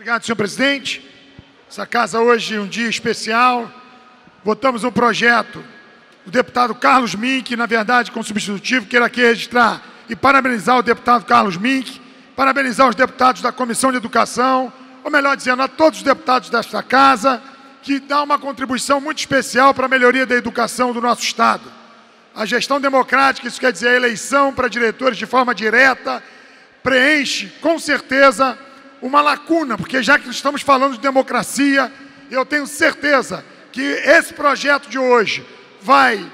Obrigado, senhor presidente. Essa casa hoje é um dia especial. Votamos um projeto do deputado Carlos Mink, na verdade com substitutivo, quero aqui registrar e parabenizar o deputado Carlos Mink, parabenizar os deputados da Comissão de Educação, ou melhor dizendo, a todos os deputados desta casa, que dá uma contribuição muito especial para a melhoria da educação do nosso Estado. A gestão democrática, isso quer dizer a eleição para diretores de forma direta, preenche com certeza uma lacuna, porque já que estamos falando de democracia, eu tenho certeza que esse projeto de hoje vai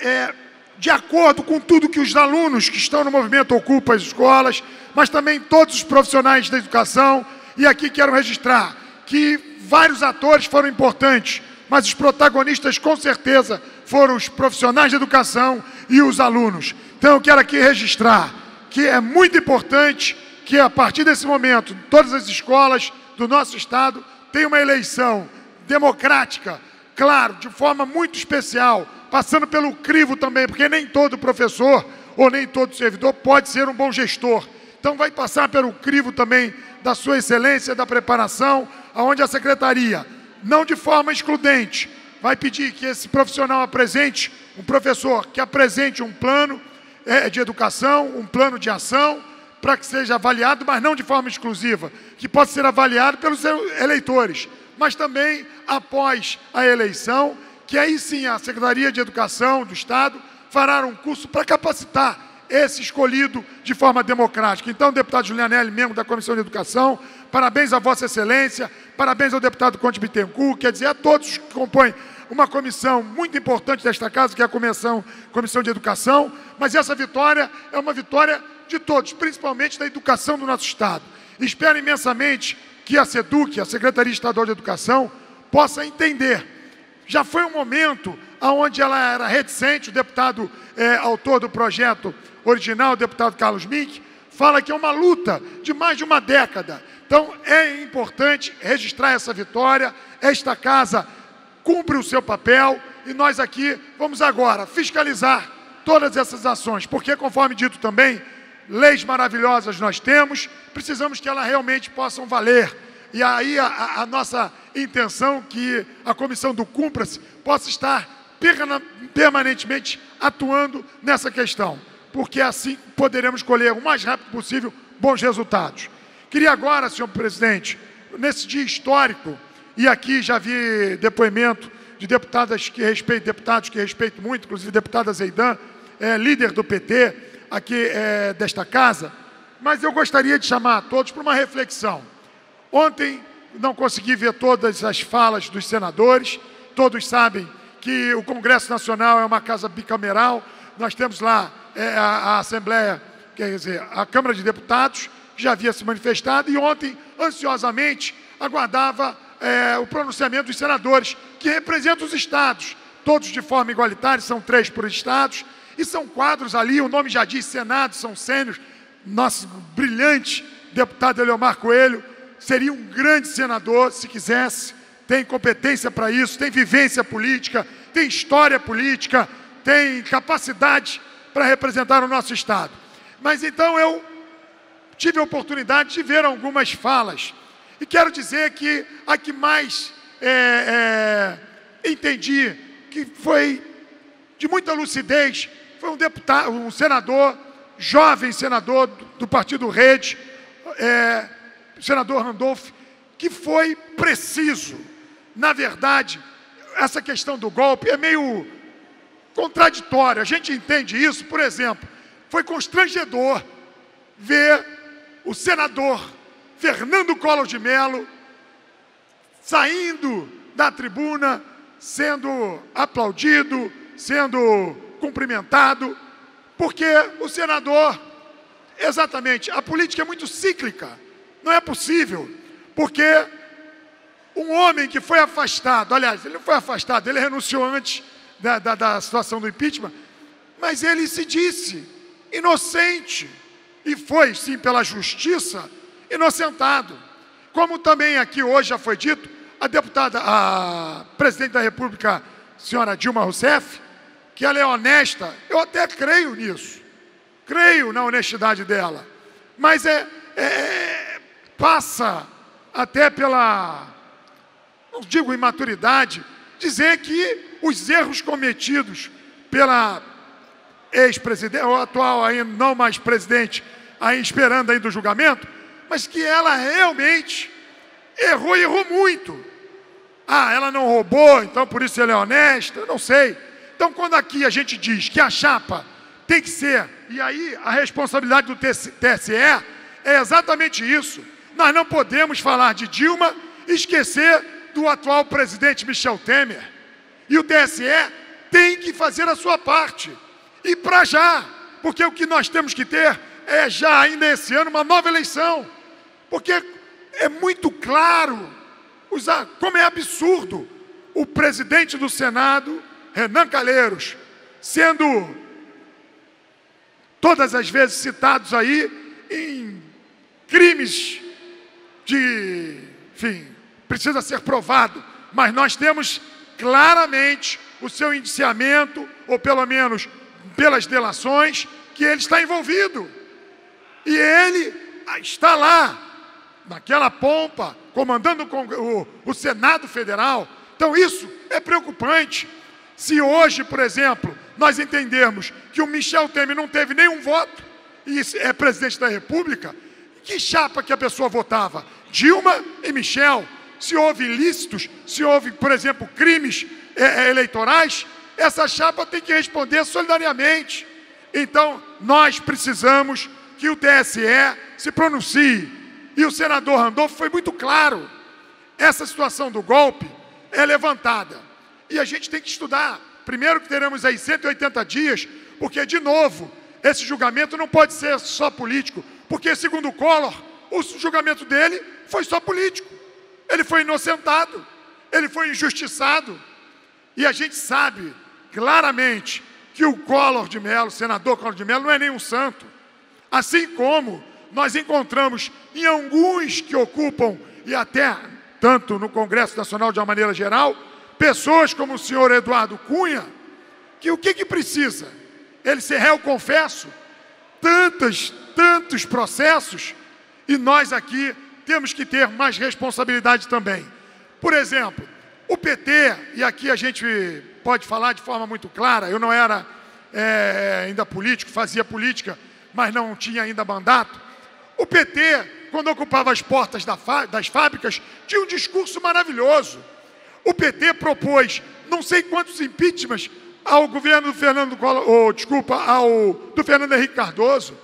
é, de acordo com tudo que os alunos que estão no movimento ocupam as escolas, mas também todos os profissionais da educação. E aqui quero registrar que vários atores foram importantes, mas os protagonistas com certeza foram os profissionais de educação e os alunos. Então eu quero aqui registrar que é muito importante que a partir desse momento, todas as escolas do nosso estado tenham uma eleição democrática, claro, de forma muito especial, passando pelo crivo também, porque nem todo professor ou nem todo servidor pode ser um bom gestor. Então vai passar pelo crivo também da sua excelência, da preparação, aonde a secretaria, não de forma excludente, vai pedir que esse profissional apresente, um professor que apresente um plano é, de educação, um plano de ação, para que seja avaliado, mas não de forma exclusiva, que possa ser avaliado pelos eleitores, mas também após a eleição, que aí sim a Secretaria de Educação do Estado fará um curso para capacitar esse escolhido de forma democrática. Então, deputado Julianelli, membro da Comissão de Educação, parabéns a Vossa Excelência, parabéns ao deputado Conte Bittencourt, quer dizer, a todos que compõem uma comissão muito importante desta casa, que é a Comissão, comissão de Educação, mas essa vitória é uma vitória de todos, principalmente da educação do nosso Estado. Espero imensamente que a SEDUC, a Secretaria Estadual de Educação, possa entender. Já foi um momento onde ela era reticente, o deputado é, autor do projeto original, o deputado Carlos Mink, fala que é uma luta de mais de uma década. Então é importante registrar essa vitória. Esta casa cumpre o seu papel e nós aqui vamos agora fiscalizar todas essas ações, porque, conforme dito também, leis maravilhosas nós temos, precisamos que elas realmente possam valer. E aí a, a nossa intenção que a comissão do Cumpra-se possa estar permanentemente atuando nessa questão, porque assim poderemos colher o mais rápido possível bons resultados. Queria agora, senhor presidente, nesse dia histórico, e aqui já vi depoimento de deputadas que respeito, deputados que respeito muito, inclusive deputada Zeidan, é, líder do PT, aqui é, desta casa, mas eu gostaria de chamar todos para uma reflexão. Ontem não consegui ver todas as falas dos senadores, todos sabem que o Congresso Nacional é uma casa bicameral, nós temos lá é, a, a Assembleia, quer dizer, a Câmara de Deputados, que já havia se manifestado, e ontem, ansiosamente, aguardava é, o pronunciamento dos senadores, que representam os estados, todos de forma igualitária, são três por estados, e são quadros ali, o nome já diz Senado, são sênios. Nosso brilhante deputado Eleomar Coelho seria um grande senador se quisesse, tem competência para isso, tem vivência política, tem história política, tem capacidade para representar o nosso Estado. Mas então eu tive a oportunidade de ver algumas falas e quero dizer que a que mais é, é, entendi que foi de muita lucidez foi um deputado, um senador, jovem senador do, do Partido Rede, é, senador Randolph, que foi preciso. Na verdade, essa questão do golpe é meio contraditória. A gente entende isso, por exemplo, foi constrangedor ver o senador Fernando Collor de Mello saindo da tribuna, sendo aplaudido, sendo cumprimentado, porque o senador, exatamente, a política é muito cíclica, não é possível, porque um homem que foi afastado, aliás, ele não foi afastado, ele renunciou antes da, da, da situação do impeachment, mas ele se disse inocente e foi, sim, pela justiça, inocentado. Como também aqui hoje já foi dito, a deputada, a presidente da República, senhora Dilma Rousseff, que ela é honesta, eu até creio nisso. Creio na honestidade dela. Mas é, é passa até pela, não digo imaturidade, dizer que os erros cometidos pela ex-presidente, ou atual ainda não mais presidente, aí esperando ainda o julgamento, mas que ela realmente errou e errou muito. Ah, ela não roubou, então por isso ela é honesta, não sei. Então quando aqui a gente diz que a chapa tem que ser, e aí a responsabilidade do TSE é exatamente isso. Nós não podemos falar de Dilma e esquecer do atual presidente Michel Temer. E o TSE tem que fazer a sua parte. E para já, porque o que nós temos que ter é já ainda esse ano uma nova eleição. Porque é muito claro como é absurdo o presidente do Senado, Renan Calheiros, sendo todas as vezes citados aí em crimes de, enfim, precisa ser provado, mas nós temos claramente o seu indiciamento, ou pelo menos pelas delações, que ele está envolvido. E ele está lá, naquela pompa, comandando o, o, Senado Federal. Então isso é preocupante. Se hoje, por exemplo, nós entendermos que o Michel Temer não teve nenhum voto e é presidente da República, que chapa que a pessoa votava? Dilma e Michel. Se houve ilícitos, se houve, por exemplo, crimes é, é, eleitorais, essa chapa tem que responder solidariamente. Então, nós precisamos que o TSE se pronuncie. E o senador Randolfo foi muito claro. Essa situação do golpe é levantada. E a gente tem que estudar. Primeiro que teremos aí 180 dias, porque, de novo, esse julgamento não pode ser só político, porque, segundo o Collor, o julgamento dele foi só político. Ele foi inocentado, ele foi injustiçado. E a gente sabe claramente que o Collor de Mello, senador Collor de Mello, não é nenhum santo. Assim como nós encontramos em alguns que ocupam, e até tanto no Congresso Nacional de uma maneira geral, pessoas como o senhor Eduardo Cunha, que o que, que precisa? Ele ser réu confesso? Tantos, tantos processos, e nós aqui temos que ter mais responsabilidade também. Por exemplo, o PT, e aqui a gente pode falar de forma muito clara, eu não era é, ainda político, fazia política, mas não tinha ainda mandato. O PT, quando ocupava as portas das fábricas, tinha um discurso maravilhoso. O PT propôs não sei quantos impeachments ao governo do Fernando ou, desculpa, ao do Fernando Henrique Cardoso.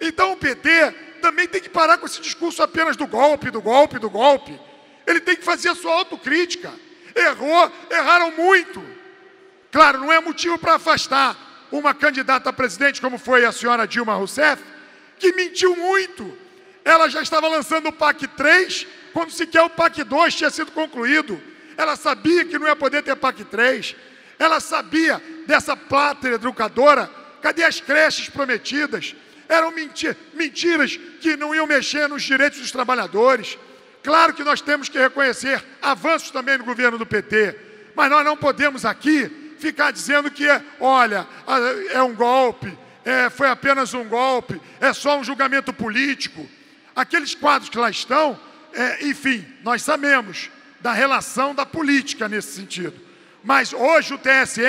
Então o PT também tem que parar com esse discurso apenas do golpe, do golpe, do golpe. Ele tem que fazer a sua autocrítica. Errou, erraram muito. Claro, não é motivo para afastar uma candidata a presidente como foi a senhora Dilma Rousseff, que mentiu muito. Ela já estava lançando o PAC 3 quando sequer o PAC 2 tinha sido concluído. Ela sabia que não ia poder ter PAC 3. Ela sabia dessa pátria educadora. Cadê as creches prometidas? Eram mentiras que não iam mexer nos direitos dos trabalhadores. Claro que nós temos que reconhecer avanços também no governo do PT, mas nós não podemos aqui ficar dizendo que, olha, é um golpe, é, foi apenas um golpe, é só um julgamento político. Aqueles quadros que lá estão, é, enfim, nós sabemos da relação da política nesse sentido. Mas hoje o TSE,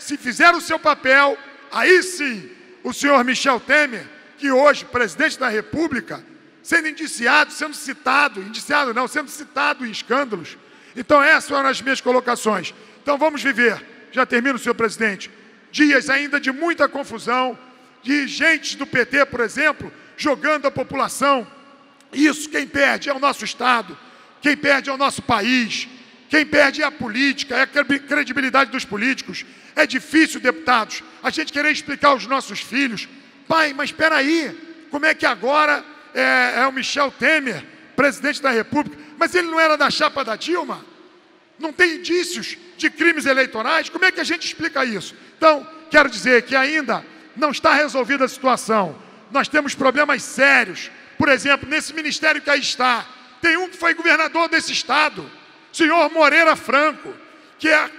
se fizer o seu papel, aí sim, o senhor Michel Temer, que hoje presidente da República, sendo indiciado, sendo citado, indiciado não, sendo citado em escândalos. Então essas foram as minhas colocações. Então vamos viver, já termino, senhor presidente, dias ainda de muita confusão, de gente do PT, por exemplo, jogando a população. Isso quem perde é o nosso Estado, quem perde é o nosso país, quem perde é a política, é a credibilidade dos políticos. É difícil, deputados, a gente querer explicar aos nossos filhos, pai, mas espera aí, como é que agora é, é o Michel Temer, presidente da República, mas ele não era da chapa da Dilma? Não tem indícios de crimes eleitorais? Como é que a gente explica isso? Então, quero dizer que ainda não está resolvida a situação. Nós temos problemas sérios. Por exemplo, nesse ministério que aí está, tem um que foi governador desse estado senhor Moreira Franco, que é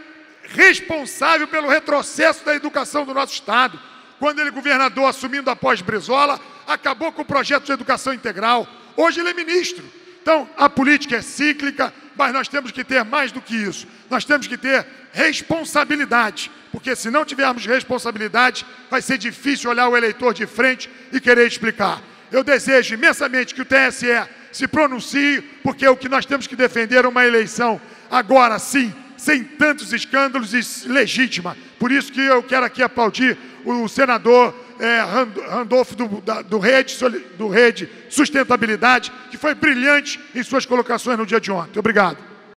responsável pelo retrocesso da educação do nosso Estado. Quando ele, governador, assumindo após Brizola, acabou com o projeto de educação integral. Hoje ele é ministro. Então, a política é cíclica, mas nós temos que ter mais do que isso. Nós temos que ter responsabilidade, porque se não tivermos responsabilidade, vai ser difícil olhar o eleitor de frente e querer explicar. Eu desejo imensamente que o TSE se pronuncie, porque o que nós temos que defender é uma eleição agora sim, sem tantos escândalos e legítima. Por isso que eu quero aqui aplaudir o senador é, Randolfo do, da, do, Rede, do Rede Sustentabilidade, que foi brilhante em suas colocações no dia de ontem. Obrigado.